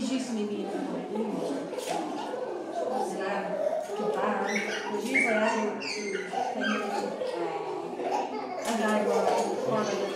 He's to me being able to do more. And I combine, because usually I do, I gotta go out and part of